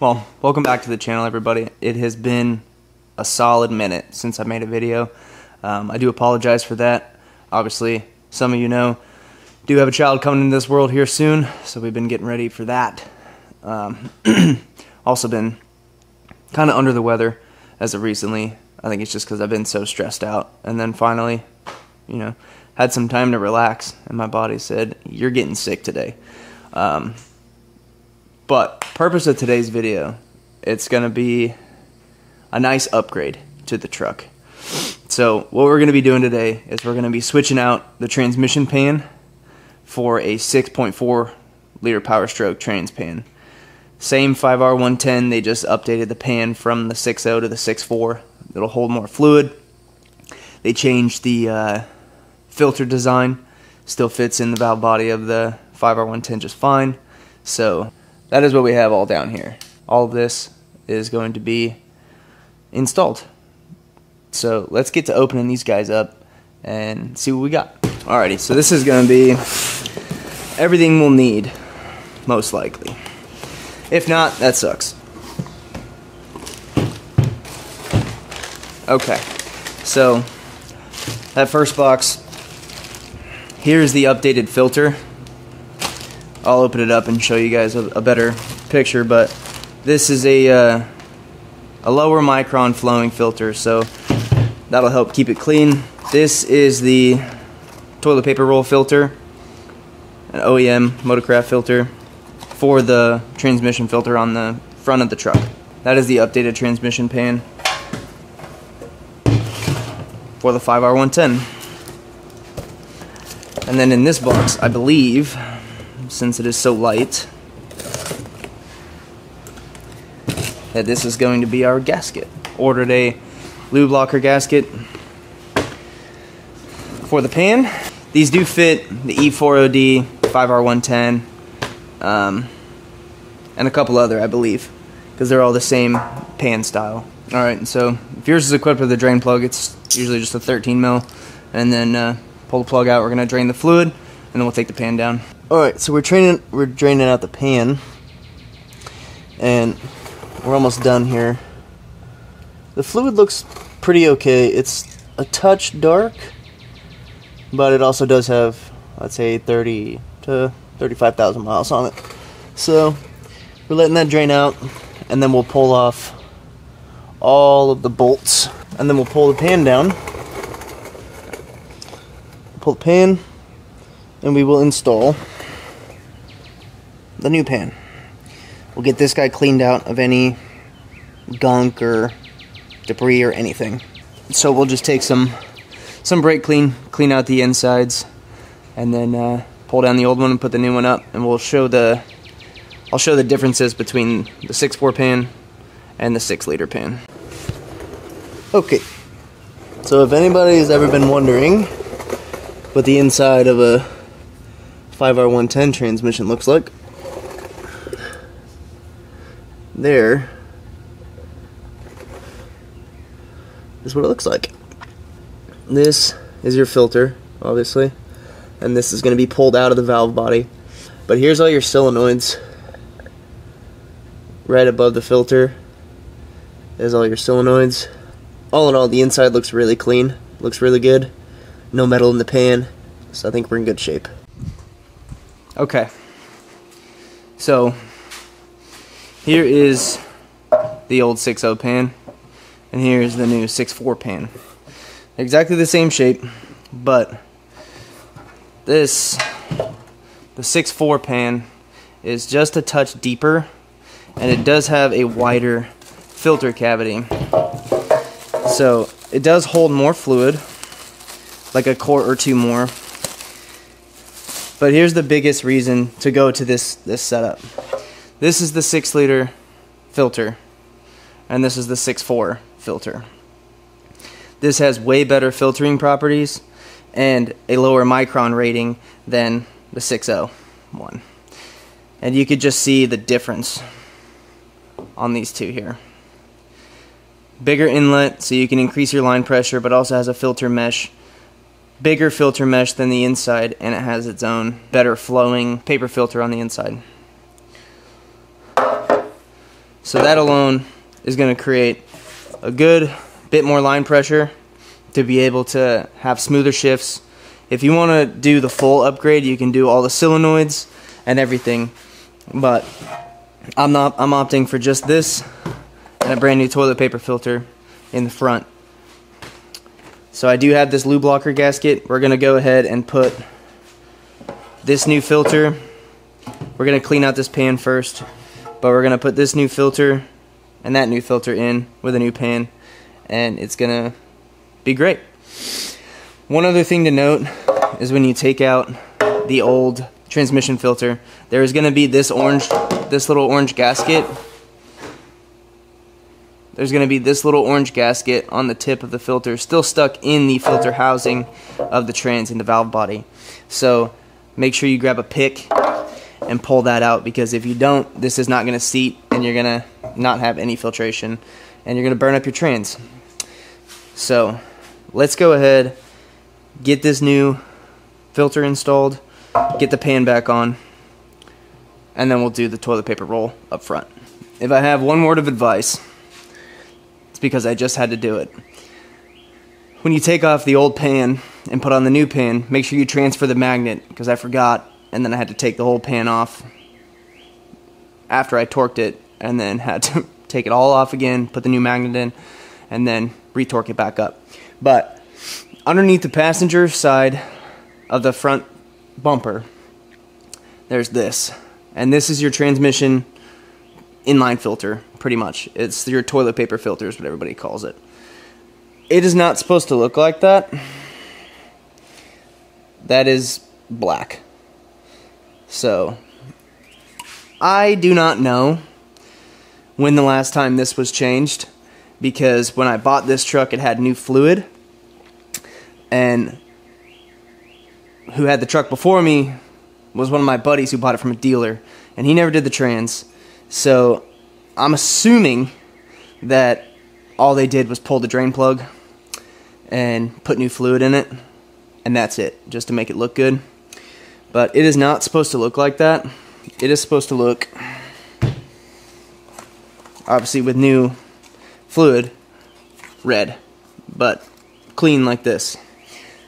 Well, welcome back to the channel, everybody. It has been a solid minute since I made a video. Um, I do apologize for that. Obviously, some of you know, do have a child coming into this world here soon, so we've been getting ready for that. Um, also been kind of under the weather as of recently. I think it's just because I've been so stressed out. And then finally, you know, had some time to relax, and my body said, You're getting sick today. Um, but purpose of today's video, it's gonna be a nice upgrade to the truck. So what we're gonna be doing today is we're gonna be switching out the transmission pan for a 6.4 liter Power Stroke trans pan. Same 5R110, they just updated the pan from the 6.0 to the 6.4. It'll hold more fluid. They changed the uh, filter design. Still fits in the valve body of the 5R110 just fine. So that is what we have all down here. All of this is going to be installed. So let's get to opening these guys up and see what we got. Alrighty, so this is going to be everything we'll need, most likely. If not, that sucks. Okay, so that first box, here's the updated filter. I'll open it up and show you guys a, a better picture, but this is a, uh, a lower micron flowing filter, so that'll help keep it clean. This is the toilet paper roll filter, an OEM Motorcraft filter for the transmission filter on the front of the truck. That is the updated transmission pan for the 5R110. And then in this box, I believe, since it is so light, that this is going to be our gasket. Ordered a lube locker gasket for the pan. These do fit the E4OD 5R110 um, and a couple other, I believe, because they're all the same pan style. All right, so if yours is equipped with a drain plug, it's usually just a 13 mil, and then uh, pull the plug out. We're gonna drain the fluid, and then we'll take the pan down. All right, so we're training, we're draining out the pan, and we're almost done here. The fluid looks pretty okay. It's a touch dark, but it also does have, let's say, 30 to 35,000 miles on it. So we're letting that drain out, and then we'll pull off all of the bolts, and then we'll pull the pan down. Pull the pan, and we will install the new pan. We'll get this guy cleaned out of any gunk or debris or anything. So we'll just take some some brake clean, clean out the insides, and then uh, pull down the old one and put the new one up, and we'll show the I'll show the differences between the 6.4 pan and the 6 liter pan. Okay, so if anybody has ever been wondering what the inside of a 5R110 transmission looks like, there is what it looks like. This is your filter, obviously, and this is going to be pulled out of the valve body. But here's all your solenoids right above the filter. There's all your solenoids. All in all, the inside looks really clean, looks really good. No metal in the pan, so I think we're in good shape. Okay. So here is the old 6.0 pan, and here's the new 6.4 pan. Exactly the same shape, but this, the 6.4 pan, is just a touch deeper, and it does have a wider filter cavity. So it does hold more fluid, like a quart or two more. But here's the biggest reason to go to this, this setup. This is the 6 liter filter, and this is the 6.4 filter. This has way better filtering properties and a lower micron rating than the 6.0 one. And you could just see the difference on these two here. Bigger inlet so you can increase your line pressure, but also has a filter mesh. Bigger filter mesh than the inside, and it has its own better flowing paper filter on the inside. So that alone is going to create a good bit more line pressure to be able to have smoother shifts. If you want to do the full upgrade, you can do all the solenoids and everything. But I'm not I'm opting for just this and a brand new toilet paper filter in the front. So I do have this lube locker gasket. We're going to go ahead and put this new filter. We're going to clean out this pan first, but we're going to put this new filter and that new filter in with a new pan and it's going to be great. One other thing to note is when you take out the old transmission filter, there is going to be this orange, this little orange gasket. There's going to be this little orange gasket on the tip of the filter, still stuck in the filter housing of the trans in the valve body. So make sure you grab a pick and pull that out because if you don't, this is not going to seat and you're going to not have any filtration and you're going to burn up your trans. So let's go ahead, get this new filter installed, get the pan back on, and then we'll do the toilet paper roll up front. If I have one word of advice, it's because I just had to do it. When you take off the old pan and put on the new pan, make sure you transfer the magnet because I forgot and then I had to take the whole pan off after I torqued it and then had to take it all off again, put the new magnet in, and then retorque it back up. But underneath the passenger side of the front bumper, there's this. And this is your transmission inline filter, pretty much. It's your toilet paper filter, is what everybody calls it. It is not supposed to look like that. That is black. So, I do not know when the last time this was changed because when I bought this truck, it had new fluid. And who had the truck before me was one of my buddies who bought it from a dealer, and he never did the trans. So I'm assuming that all they did was pull the drain plug and put new fluid in it, and that's it, just to make it look good. But it is not supposed to look like that. It is supposed to look, obviously, with new fluid, red, but clean like this.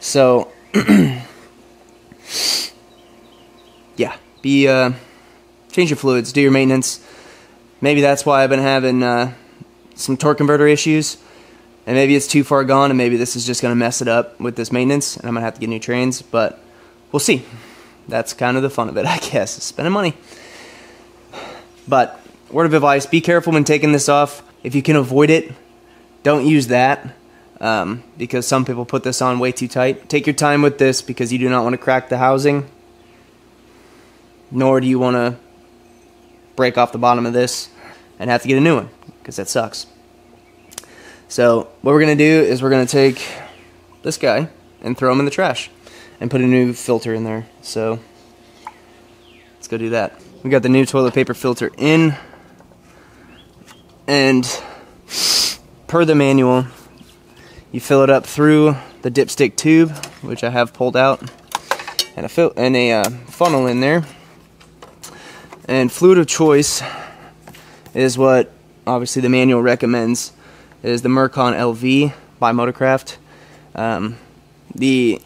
So, yeah, be uh, change your fluids, do your maintenance. Maybe that's why I've been having uh, some torque converter issues, and maybe it's too far gone, and maybe this is just going to mess it up with this maintenance, and I'm going to have to get new trains, but we'll see. That's kind of the fun of it, I guess, spending money. But, word of advice be careful when taking this off. If you can avoid it, don't use that um, because some people put this on way too tight. Take your time with this because you do not want to crack the housing, nor do you want to break off the bottom of this and have to get a new one because that sucks. So, what we're going to do is we're going to take this guy and throw him in the trash and put a new filter in there. So, let's go do that. We got the new toilet paper filter in, and per the manual, you fill it up through the dipstick tube, which I have pulled out, and a, fil- and a uh, funnel in there. And fluid of choice is what obviously the manual recommends is the Mercon LV by Motorcraft. Um, the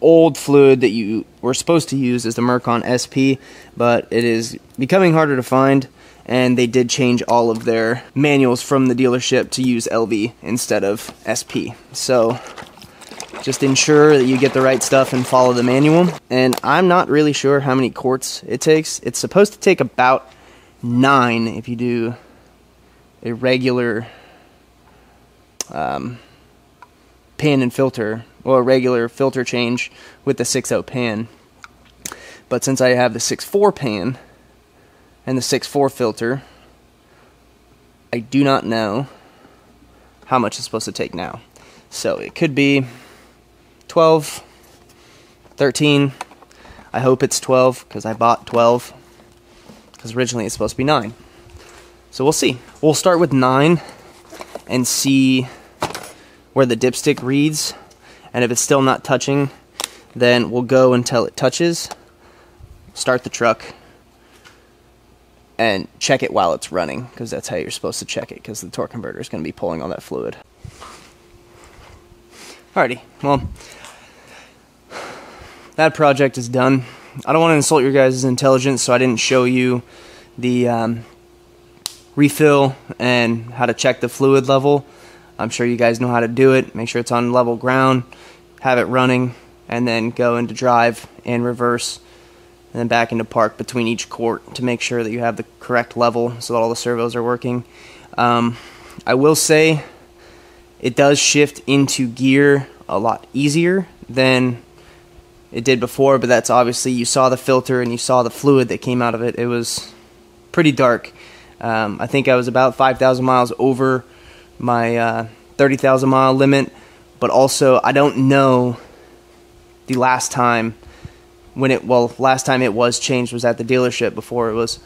old fluid that you were supposed to use is the Mercon SP, but it is becoming harder to find, and they did change all of their manuals from the dealership to use LV instead of SP. So just ensure that you get the right stuff and follow the manual. And I'm not really sure how many quarts it takes. It's supposed to take about nine if you do a regular um, pan and filter, or a regular filter change with the 6.0 pan. But since I have the 6.4 pan and the 6.4 filter, I do not know how much it's supposed to take now. So it could be 12, 13. I hope it's 12 because I bought 12 because originally it's supposed to be 9. So we'll see. We'll start with 9 and see where the dipstick reads. And if it's still not touching, then we'll go until it touches, start the truck, and check it while it's running because that's how you're supposed to check it because the torque converter is going to be pulling all that fluid. Alrighty, well, that project is done. I don't want to insult your guys' intelligence, so I didn't show you the um, refill and how to check the fluid level. I'm sure you guys know how to do it. Make sure it's on level ground, have it running, and then go into drive and reverse, and then back into park between each court to make sure that you have the correct level so that all the servos are working. Um, I will say it does shift into gear a lot easier than it did before, but that's obviously you saw the filter and you saw the fluid that came out of it. It was pretty dark. Um, I think I was about 5,000 miles over my uh, 30,000 mile limit, but also I don't know the last time when it, well, last time it was changed was at the dealership before it was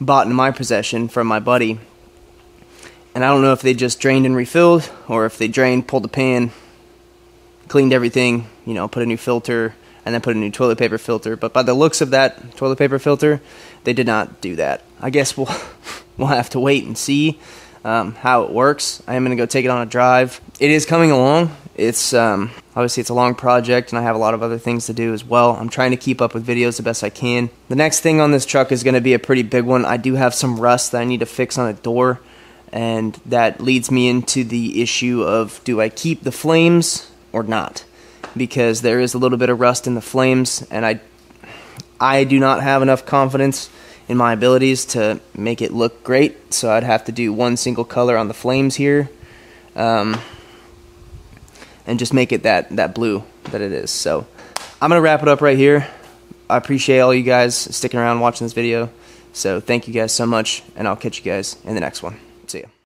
bought in my possession from my buddy. And I don't know if they just drained and refilled or if they drained, pulled the pan, cleaned everything, you know, put a new filter, and then put a new toilet paper filter. But by the looks of that toilet paper filter, they did not do that. I guess we'll we'll have to wait and see um, how it works. I am going to go take it on a drive. It is coming along. It's um, obviously it's a long project, and I have a lot of other things to do as well. I'm trying to keep up with videos the best I can. The next thing on this truck is going to be a pretty big one. I do have some rust that I need to fix on a door, and that leads me into the issue of do I keep the flames or not? Because there is a little bit of rust in the flames, and I I do not have enough confidence in my abilities to make it look great. So I'd have to do one single color on the flames here, um, and just make it that that blue that it is. So I'm gonna wrap it up right here. I appreciate all you guys sticking around watching this video. So thank you guys so much, and I'll catch you guys in the next one. See ya.